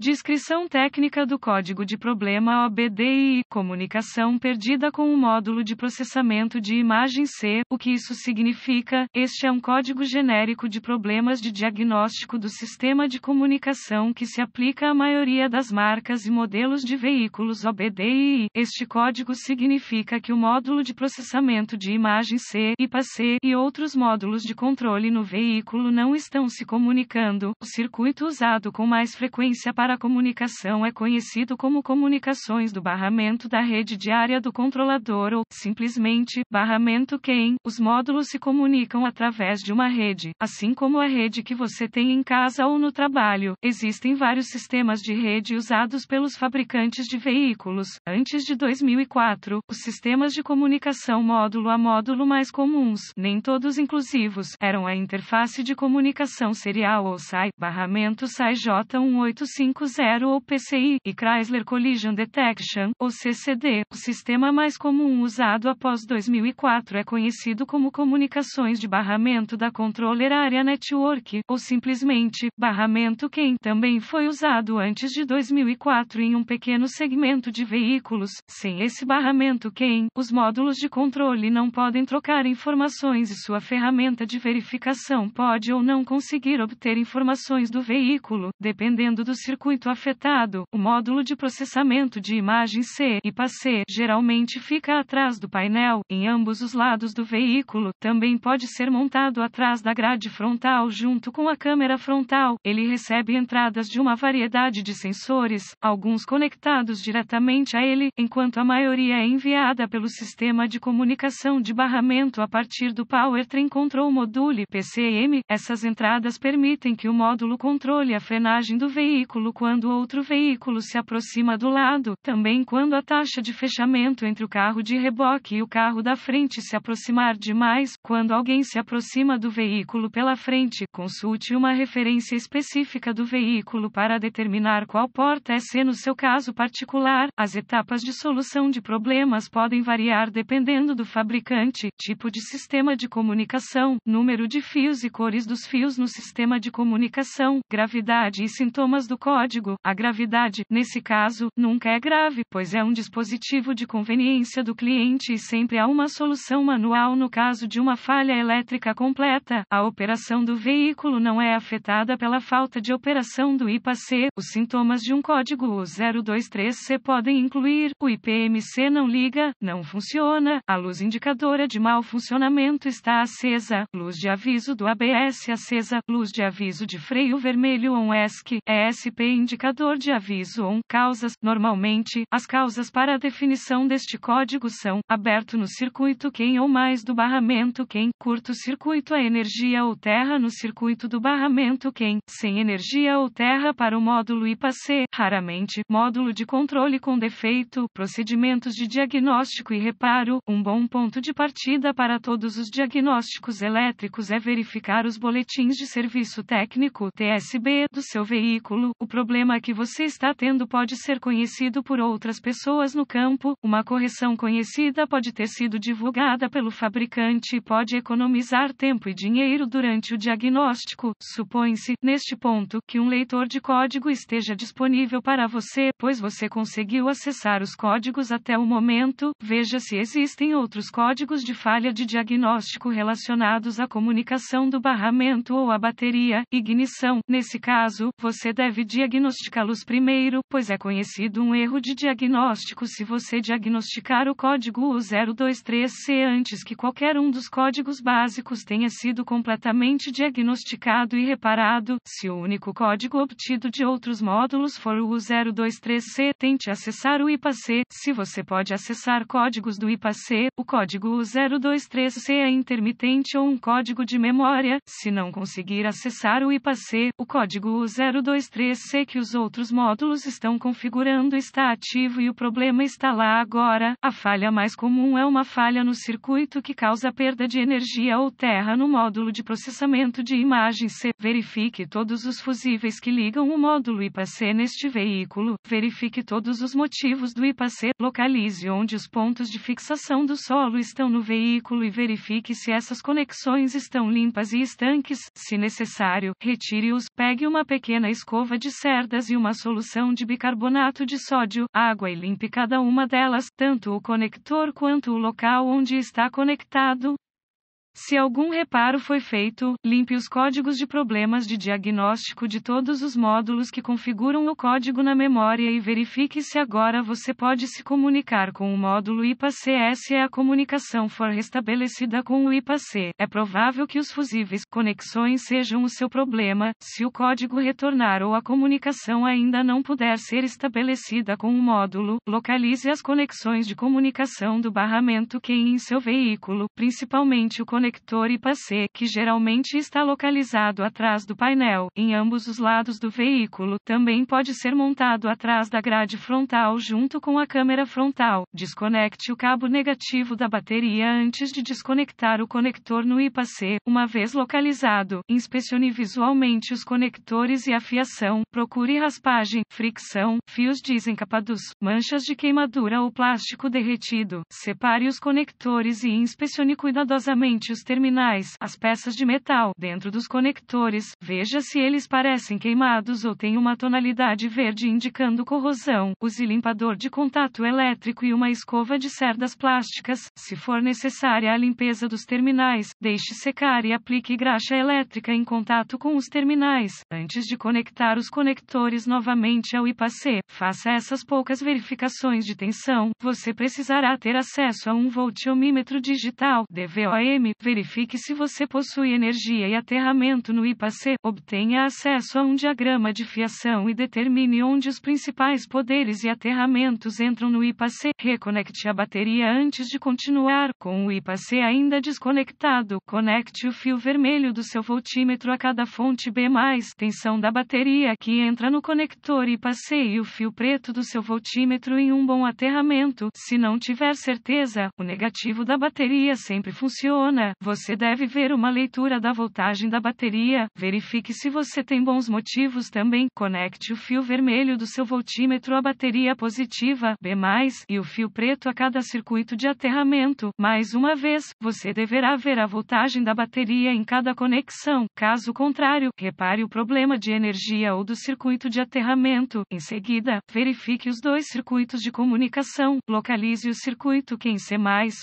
Descrição técnica do código de problema OBDI, comunicação perdida com o módulo de processamento de imagem C. O que isso significa? Este é um código genérico de problemas de diagnóstico do sistema de comunicação que se aplica à maioria das marcas e modelos de veículos OBDI. Este código significa que o módulo de processamento de imagem C, IPA-C e outros módulos de controle no veículo não estão se comunicando. O circuito usado com mais frequência para a comunicação é conhecido como comunicações do barramento da rede diária do controlador ou, simplesmente, barramento quem. Os módulos se comunicam através de uma rede, assim como a rede que você tem em casa ou no trabalho. Existem vários sistemas de rede usados pelos fabricantes de veículos. Antes de 2004, os sistemas de comunicação módulo a módulo mais comuns, nem todos inclusivos, eram a interface de comunicação serial ou SAI, barramento SAI J185 5.0 ou PCI, e Chrysler Collision Detection, ou CCD. O sistema mais comum usado após 2004 é conhecido como comunicações de barramento da Controller Area Network, ou simplesmente, barramento quem também foi usado antes de 2004 em um pequeno segmento de veículos. Sem esse barramento quem, os módulos de controle não podem trocar informações e sua ferramenta de verificação pode ou não conseguir obter informações do veículo, dependendo do circuito circuito afetado, o módulo de processamento de imagem C e PAC geralmente fica atrás do painel, em ambos os lados do veículo, também pode ser montado atrás da grade frontal junto com a câmera frontal. Ele recebe entradas de uma variedade de sensores, alguns conectados diretamente a ele, enquanto a maioria é enviada pelo sistema de comunicação de barramento a partir do Powertrain Control Module PCM. Essas entradas permitem que o módulo controle a frenagem do veículo quando outro veículo se aproxima do lado, também quando a taxa de fechamento entre o carro de reboque e o carro da frente se aproximar demais, quando alguém se aproxima do veículo pela frente, consulte uma referência específica do veículo para determinar qual porta é C no seu caso particular. As etapas de solução de problemas podem variar dependendo do fabricante, tipo de sistema de comunicação, número de fios e cores dos fios no sistema de comunicação, gravidade e sintomas do código código, a gravidade, nesse caso, nunca é grave, pois é um dispositivo de conveniência do cliente e sempre há uma solução manual no caso de uma falha elétrica completa. A operação do veículo não é afetada pela falta de operação do IPA-C. Os sintomas de um código 023C podem incluir: o IPMC não liga, não funciona, a luz indicadora de mau funcionamento está acesa, luz de aviso do ABS acesa, luz de aviso de freio vermelho on ESC, ESP indicador de aviso on causas. Normalmente, as causas para a definição deste código são aberto no circuito quem ou mais do barramento quem, curto-circuito a energia ou terra no circuito do barramento quem, sem energia ou terra para o módulo IPA-C, raramente, módulo de controle com defeito, procedimentos de diagnóstico e reparo. Um bom ponto de partida para todos os diagnósticos elétricos é verificar os boletins de serviço técnico TSB do seu veículo. O problema que você está tendo pode ser conhecido por outras pessoas no campo, uma correção conhecida pode ter sido divulgada pelo fabricante e pode economizar tempo e dinheiro durante o diagnóstico. Supõe-se, neste ponto, que um leitor de código esteja disponível para você, pois você conseguiu acessar os códigos até o momento. Veja se existem outros códigos de falha de diagnóstico relacionados à comunicação do barramento ou à bateria, ignição. Nesse caso, você deve diagnosticar diagnosticá-los primeiro, pois é conhecido um erro de diagnóstico se você diagnosticar o código U023C antes que qualquer um dos códigos básicos tenha sido completamente diagnosticado e reparado. Se o único código obtido de outros módulos for o U023C, tente acessar o IPA-C. Se você pode acessar códigos do IPA-C, o código U023C é intermitente ou um código de memória. Se não conseguir acessar o IPA-C, o código U023C que os outros módulos estão configurando está ativo e o problema está lá agora. A falha mais comum é uma falha no circuito que causa perda de energia ou terra no módulo de processamento de imagem C. Verifique todos os fusíveis que ligam o módulo IPA-C neste veículo. Verifique todos os motivos do IPA-C. Localize onde os pontos de fixação do solo estão no veículo e verifique se essas conexões estão limpas e estanques. Se necessário, retire-os. Pegue uma pequena escova de cerdas e uma solução de bicarbonato de sódio, água e limpe cada uma delas, tanto o conector quanto o local onde está conectado. Se algum reparo foi feito, limpe os códigos de problemas de diagnóstico de todos os módulos que configuram o código na memória e verifique se agora você pode se comunicar com o módulo IPA-C. Se a comunicação for restabelecida com o IPA-C, é provável que os fusíveis conexões sejam o seu problema. Se o código retornar ou a comunicação ainda não puder ser estabelecida com o módulo, localize as conexões de comunicação do barramento que em seu veículo, principalmente o conector conector IPA-C, que geralmente está localizado atrás do painel, em ambos os lados do veículo, também pode ser montado atrás da grade frontal junto com a câmera frontal. Desconecte o cabo negativo da bateria antes de desconectar o conector no IPA-C. Uma vez localizado, inspecione visualmente os conectores e a fiação. Procure raspagem, fricção, fios desencapados, manchas de queimadura ou plástico derretido. Separe os conectores e inspecione cuidadosamente os os terminais, as peças de metal dentro dos conectores, veja se eles parecem queimados ou têm uma tonalidade verde indicando corrosão. Use limpador de contato elétrico e uma escova de cerdas plásticas. Se for necessária a limpeza dos terminais, deixe secar e aplique graxa elétrica em contato com os terminais. Antes de conectar os conectores novamente ao IPA-C, faça essas poucas verificações de tensão. Você precisará ter acesso a um voltiomímetro digital, DVOM, Verifique se você possui energia e aterramento no IPAC. Obtenha acesso a um diagrama de fiação e determine onde os principais poderes e aterramentos entram no IPAC. Reconecte a bateria antes de continuar. Com o IPAC ainda desconectado, conecte o fio vermelho do seu voltímetro a cada fonte B+, tensão da bateria que entra no conector IPAC e o fio preto do seu voltímetro em um bom aterramento. Se não tiver certeza, o negativo da bateria sempre funciona. Você deve ver uma leitura da voltagem da bateria. Verifique se você tem bons motivos também. Conecte o fio vermelho do seu voltímetro à bateria positiva B+, e o fio preto a cada circuito de aterramento. Mais uma vez, você deverá ver a voltagem da bateria em cada conexão. Caso contrário, repare o problema de energia ou do circuito de aterramento. Em seguida, verifique os dois circuitos de comunicação. Localize o circuito QC+,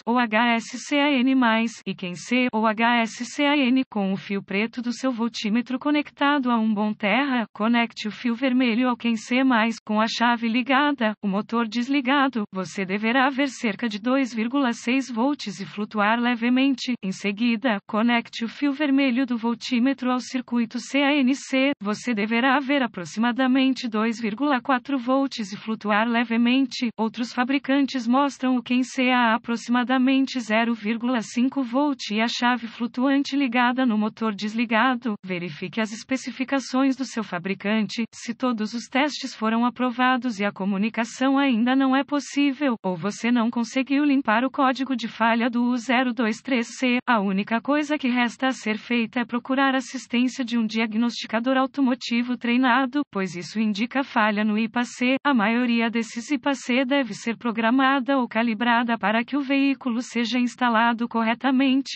ou HSCAN+, e QC C ou HSCAN com o fio preto do seu voltímetro conectado a um bom terra, conecte o fio vermelho ao quem C+, com a chave ligada, o motor desligado, você deverá ver cerca de 2,6 volts e flutuar levemente. Em seguida, conecte o fio vermelho do voltímetro ao circuito CANC, você deverá ver aproximadamente 2,4 volts e flutuar levemente. Outros fabricantes mostram o quem a aproximadamente 0,5 volts e a chave flutuante ligada no motor desligado. Verifique as especificações do seu fabricante. Se todos os testes foram aprovados e a comunicação ainda não é possível, ou você não conseguiu limpar o código de falha do U023C, a única coisa que resta a ser feita é procurar assistência de um diagnosticador automotivo treinado, pois isso indica falha no IPAC. A maioria desses IPAC deve ser programada ou calibrada para que o veículo seja instalado corretamente